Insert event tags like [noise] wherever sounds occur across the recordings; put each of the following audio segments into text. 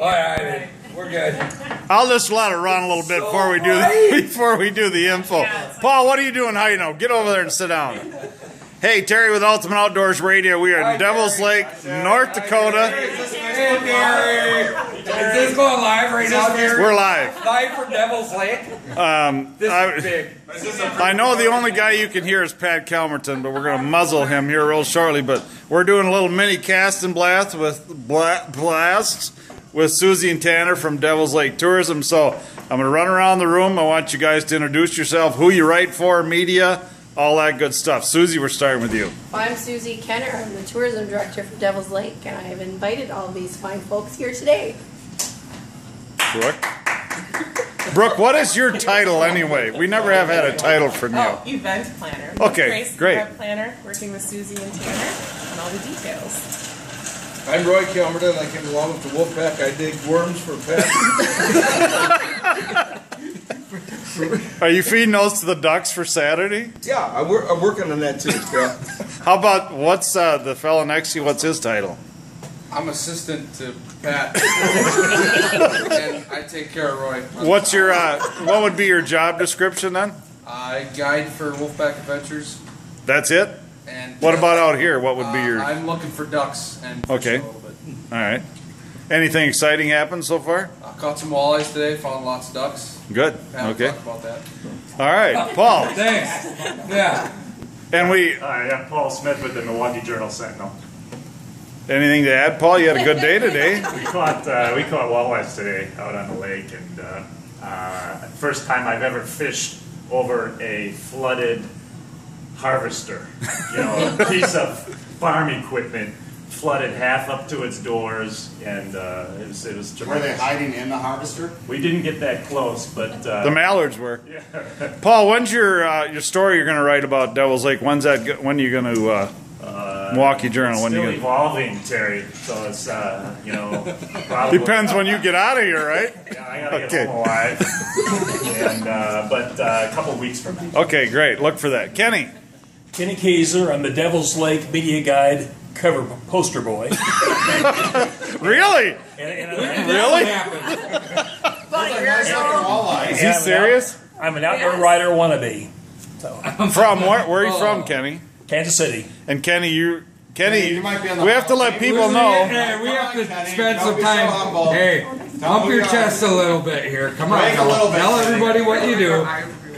All right, we're good. I'll just let it run a little bit before we do the, [laughs] before we do the info. Paul, what are you doing? How you know? Get over there and sit down. Hey, Terry with Ultimate Outdoors Radio. We are in Devil's Lake, North Dakota. Hey, Gary. Is this going live right now, Gary? We're live. Live from Devil's Lake. Um, This I, is big. I know the only guy you can hear is Pat Kalmerton, but we're going to muzzle him here real shortly. But we're doing a little mini cast and blast with bla- blasts with Susie and Tanner from Devil's Lake Tourism. So I'm going to run around the room. I want you guys to introduce yourself, who you write for, media, all that good stuff. Susie, we're starting with you. I'm Susie Kenner. I'm the tourism director for Devil's Lake, and I have invited all these fine folks here today. Brooke. Brooke, what is your title anyway? We never have had a title from you. Oh, event planner. Okay, Grace, great. Event planner, working with Susie and Tanner on all the details. I'm Roy Kalmerton. I came along with the Wolfpack. I dig worms for pets. [laughs] [laughs] Are you feeding those to the ducks for Saturday? yeah, I wor- I'm working on that too. Yeah. [laughs] How about what's uh, the fellow next to you? What's his title? I'm assistant to Pat, [laughs] and I take care of Roy. What's your uh, what would be your job description then? I guide for Wolfpack Adventures, That's it. and What about out here? What would be Uh, your? I'm looking for ducks and fish Okay. a little bit. right. Anything exciting happened so far? I caught some walleyes today. Found lots of ducks. Good. Pat will Okay. talk about that. All right, Paul. [laughs] Thanks. Yeah. And we. Hi, I'm Paul Smith with the Milwaukee Journal Sentinel. Anything to add, Paul? You had a good day today. [laughs] We caught uh, we caught walleyes today out on the lake, and uh, uh, first time I've ever fished over a flooded harvester. You know, a piece of farm equipment flooded half up to its doors, and uh, it was it was Were they hiding in the harvester? We didn't get that close, but uh, The mallards were. [laughs] Paul, when's your uh, your story you're going to write about Devil's Lake? When's that? go- When are you going to uh, Milwaukee Journal? It's When still you? Gonna, evolving, Terry. So it's uh, you know probably depends when you get out of here, right? [laughs] Yeah, I gotta Okay. get home alive. and uh, but uh, a couple weeks from now. Okay, great. Look for that, Kenny. Kenny Kaiser, I'm the Devil's Lake Media Guide cover poster boy. [laughs] Really? And, and, and, Really? Walleye. Is he serious? I'm an outdoor writer wannabe. So, [laughs] From where? Where are you from, oh. Kenny? Kansas City. And Kenny, you, Kenny, You might be on we have to let people know. Hey, we have to Kenny. spend Don't some be so time. humble. Hey, pump your chest a little bit here. Come on. Tell, tell everybody what you do.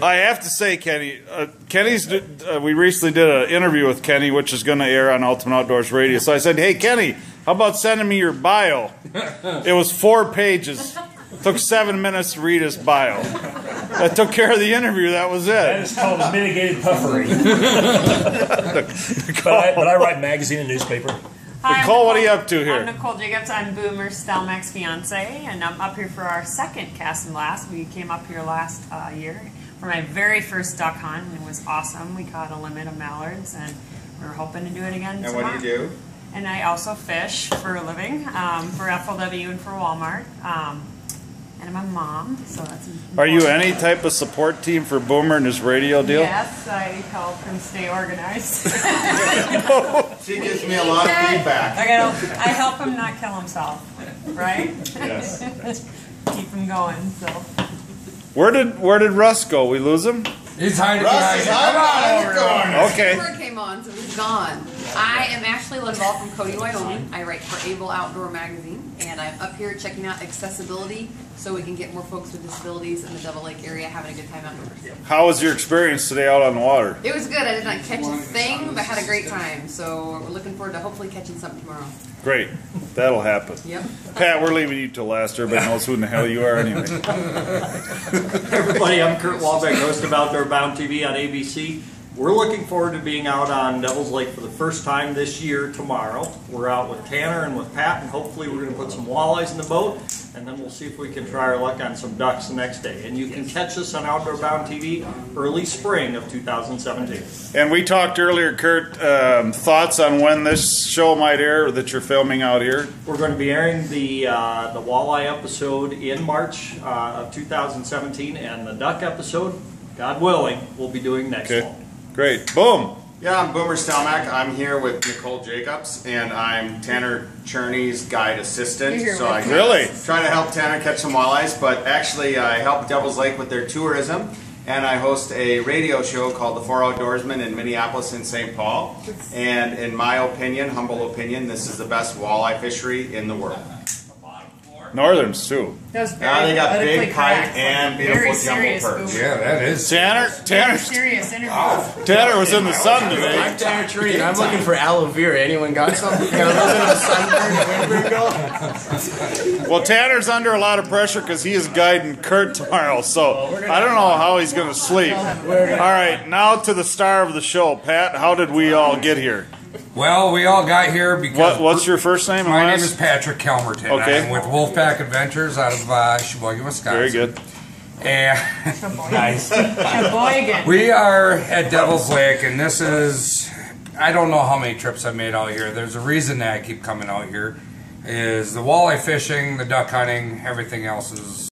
I have to say, Kenny, uh, Kenny's. Uh, we recently did an interview with Kenny, which is going to air on Ultimate Outdoors Radio. So I said, "Hey, Kenny, how about sending me your bio?" [laughs] It was four pages. Took seven minutes to read his bio. That took care of the interview. That was it. it. is called a mitigated puffery. [laughs] but, I, but I write magazine and newspaper. Hi, I'm Nicole, what are you up to here? I'm Nicole Jacobs. I'm Boomer Stelmach's fiance, and I'm up here for our second cast and blast. We came up here last uh, year for my very first duck hunt, and it was awesome. We caught a limit of mallards, and we're hoping to do it again. And what do you do? And I also fish for a living um, for FLW and for Walmart. Um, and I'm a mom, so that's. Important. Are you any type of support team for Boomer and his radio deal? Yes, I help him stay organized. [laughs] [laughs] She gives me a lot of feedback. I gotta, I help him not kill himself, right? Yes. [laughs] Keep him going. So Where did Where did Russ go? We lose him? He's hiding Russ behind is you. hiding in the corner. Okay. Before it came on, so he's gone. I am Ashley Linval from Cody, Wyoming. I write for Able Outdoor Magazine, and I'm up here checking out accessibility so we can get more folks with disabilities in the Devil Lake area having a good time outdoors. How was your experience today out on the water? It was good. I did not catch a thing, but had a great time. So we're looking forward to hopefully catching something tomorrow. Great. That'll happen. Yep. Pat, we're leaving you till last. Everybody knows who in the hell you are anyway. [laughs] everybody, I'm Kurt Walbeck, host of Outdoor Bound TV on ABC. We're looking forward to being out on Devil's Lake for the first time this year tomorrow. We're out with Tanner and with Pat, and hopefully we're going to put some walleyes in the boat, and then we'll see if we can try our luck on some ducks the next day. And you can catch us on Outdoor Bound TV early spring of 2017. And we talked earlier, Kurt, um, thoughts on when this show might air that you're filming out here? We're going to be airing the uh, the walleye episode in March uh, of 2017, and the duck episode, God willing, we'll be doing next Okay. fall. Great. Boom. Yeah, I'm Boomer Stelmack. I'm here with Nicole Jacobs, and I'm Tanner Cherney's guide assistant. So I. Really? try to help Tanner catch some walleyes, but actually I help Devil's Lake with their tourism, and I host a radio show called The Four Outdoorsmen in Minneapolis and St. Paul. And in my opinion, humble opinion, this is the best walleye fishery in the world. Northerns too. That was Now they got big pike and beautiful jumbo serious perch. Yeah, that is. Tanner, Very Tanner, serious interview. Tanner was in the sun today. I'm Tanner Tree, and I'm looking for aloe vera. Anyone got some? [laughs] Got a little bit of a sunburn, windbreak Well, Tanner's under a lot of pressure because he is guiding Kurt tomorrow, so I don't know how he's going to sleep. All right, now to the star of the show, Pat. How did we all get here? Well, we all got here because. What, what's your first name? and My name is Patrick Kalmerton. Okay. I'm with Wolfpack Adventures out of uh, Sheboygan, Wisconsin. Very good. And nice. Sheboygan. We are at Devil's Lake, and this is. I don't know how many trips I've made out here. There's a reason that I keep coming out here. Is the walleye fishing, the duck hunting, everything else is